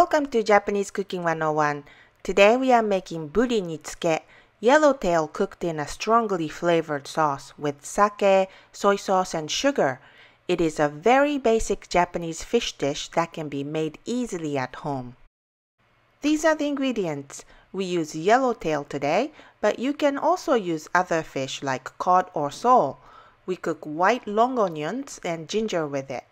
Welcome to Japanese Cooking 101. Today we are making buri nitsuke, yellowtail cooked in a strongly flavored sauce with sake, soy sauce, and sugar. It is a very basic Japanese fish dish that can be made easily at home. These are the ingredients. We use yellowtail today, but you can also use other fish like cod or sole. We cook white long onions and ginger with it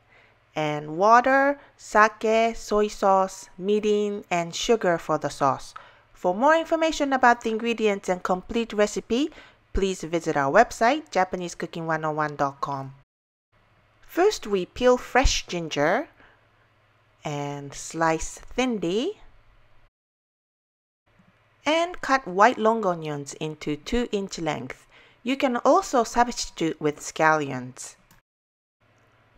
and water, sake, soy sauce, mirin, and sugar for the sauce. For more information about the ingredients and complete recipe, please visit our website, JapaneseCooking101.com. First, we peel fresh ginger and slice thinly and cut white long onions into 2 inch length. You can also substitute with scallions.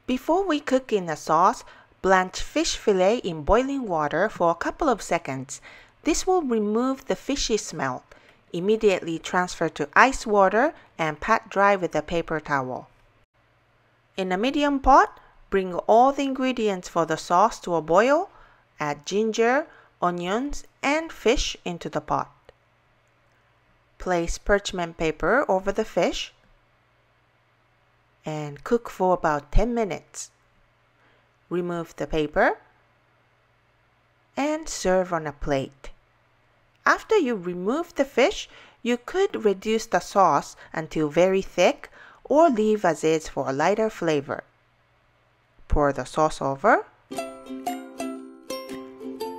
Before we cook in the sauce, blanch fish fillet in boiling water for a couple of seconds. This will remove the fishy smell. Immediately transfer to ice water and pat dry with a paper towel. In a medium pot, bring all the ingredients for the sauce to a boil. Add ginger, onions, and fish into the pot. Place parchment paper over the fish and cook for about 10 minutes. Remove the paper and serve on a plate. After you remove the fish, you could reduce the sauce until very thick or leave as is for a lighter flavor. Pour the sauce over.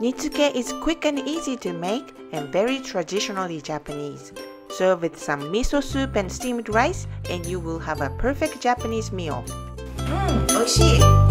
Nitsuke is quick and easy to make and very traditionally Japanese. Serve with some miso soup and steamed rice and you will have a perfect Japanese meal. Mm,